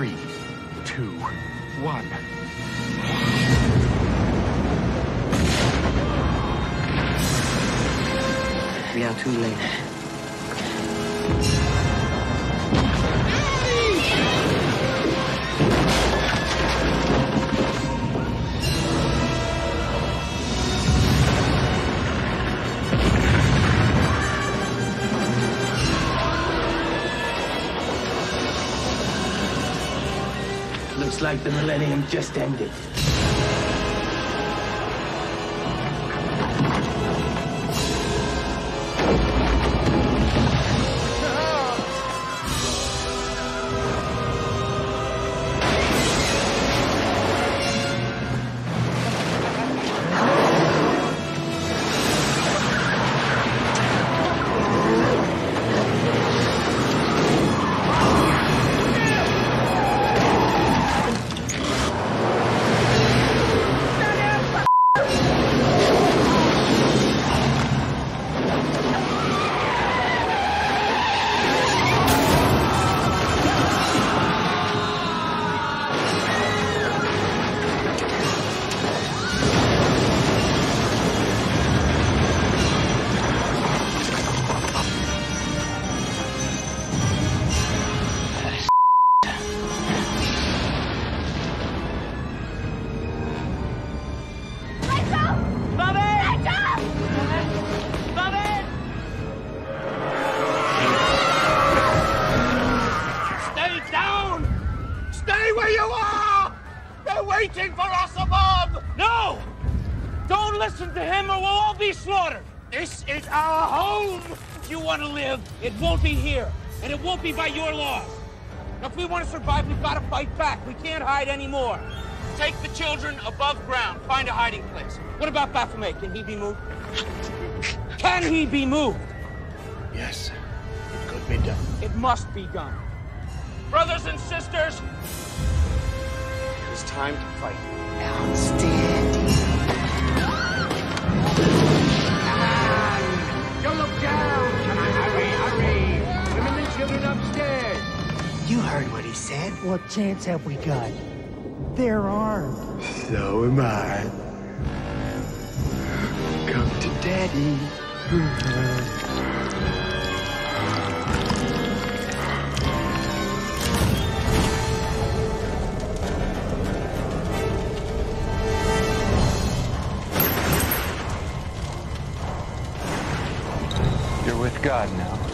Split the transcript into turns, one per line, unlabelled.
Three, two, one.
We are too late.
Looks like the millennium just ended.
ああ! Waiting for us above! No! Don't listen to him or we'll all be slaughtered! This is our home! If you want to live, it won't be here. And it won't be by your laws. Now, if we want to survive, we've got to fight back. We can't hide anymore. Take the children above ground. Find a hiding place. What about Baphomet? Can he be moved? Can he be moved?
Yes, it could be done.
It must be done. Brothers and sisters, it's time to fight.
Don't look down! Come on, hurry, hurry! Women and children upstairs!
You heard what he said.
What chance have we got? They're armed.
So am I. Come to daddy.
God now.